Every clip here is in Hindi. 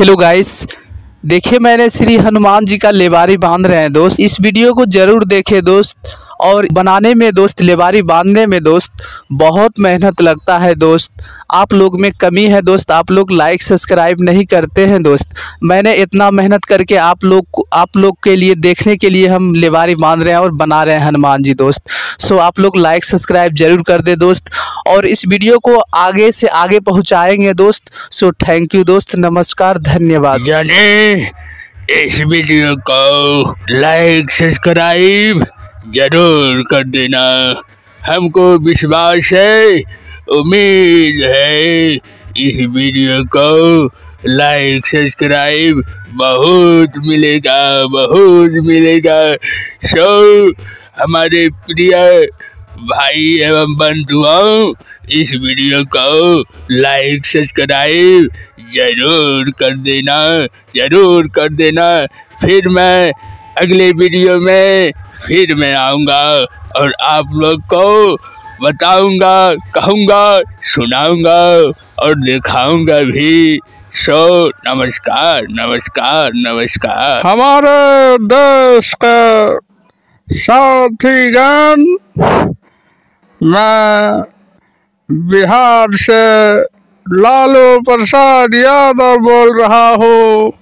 हेलो गाइस, देखिए मैंने श्री हनुमान जी का लेबारी बाँध रहे हैं दोस्त। इस वीडियो को ज़रूर देखें दोस्त और बनाने में दोस्त लेबारी बांधने में दोस्त, बहुत मेहनत लगता है दोस्त। आप लोग में कमी है दोस्त, आप लोग लाइक सब्सक्राइब नहीं करते हैं दोस्त। मैंने इतना मेहनत करके आप लोग आप लोग के लिए, देखने के लिए हम लेबारी बाँध रहे हैं और बना रहे हैं हनुमान जी दोस्त। सो आप लोग लाइक सब्सक्राइब ज़रूर कर दे दोस्त। और इस वीडियो को आगे से आगे पहुंचाएँगे दोस्त। सो थैंक यू दोस्त। नमस्कार, धन्यवाद। इस वीडियो को लाइक सब्सक्राइब ज़रूर कर देना। हमको विश्वास है, उम्मीद है इस वीडियो को लाइक सब्सक्राइब बहुत मिलेगा बहुत मिलेगा। सो हमारे प्रिय भाई एवं बंधुओं, इस वीडियो को लाइक सब्सक्राइब ज़रूर कर देना, ज़रूर कर देना। फिर मैं अगले वीडियो में फिर मैं आऊँगा और आप लोग को बताऊँगा, कहूँगा, सुनाऊँगा और दिखाऊँगा भी। सो, नमस्कार नमस्कार नमस्कार। हमारे देश के साथीगण, मैं बिहार से लालू प्रसाद यादव बोल रहा हूँ।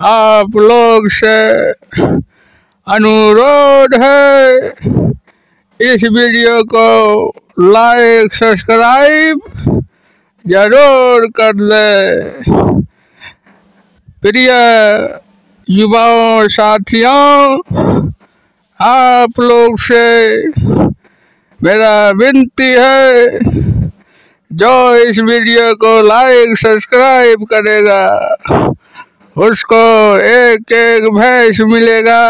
आप लोग से अनुरोध है, इस वीडियो को लाइक, सब्सक्राइब ज़रूर कर दे प्रिय युवाओं, साथियों, आप लोग से मेरा विनती है, जो इस वीडियो को लाइक सब्सक्राइब करेगा, उसको एक एक भैंस मिलेगा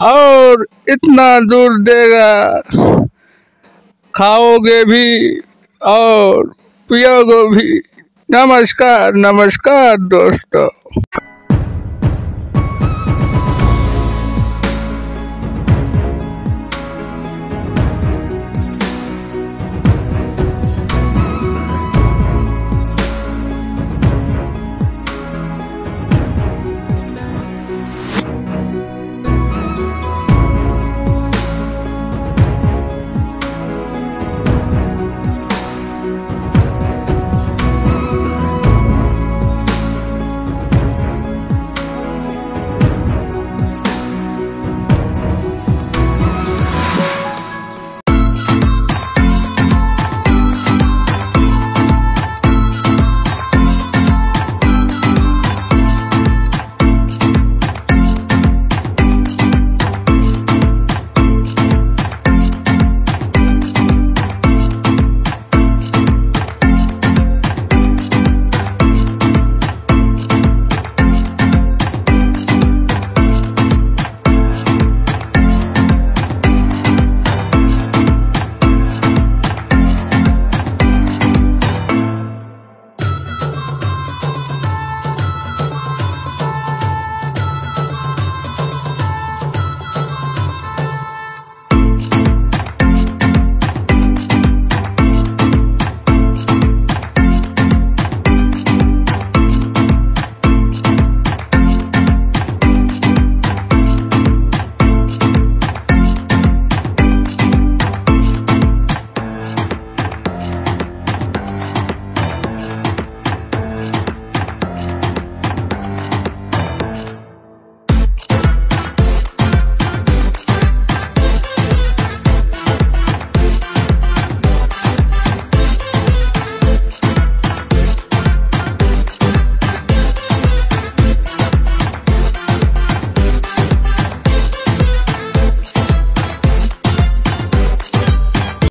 और इतना दूर देगा। खाओगे भी और पियोगे गोभी। नमस्कार नमस्कार दोस्तों।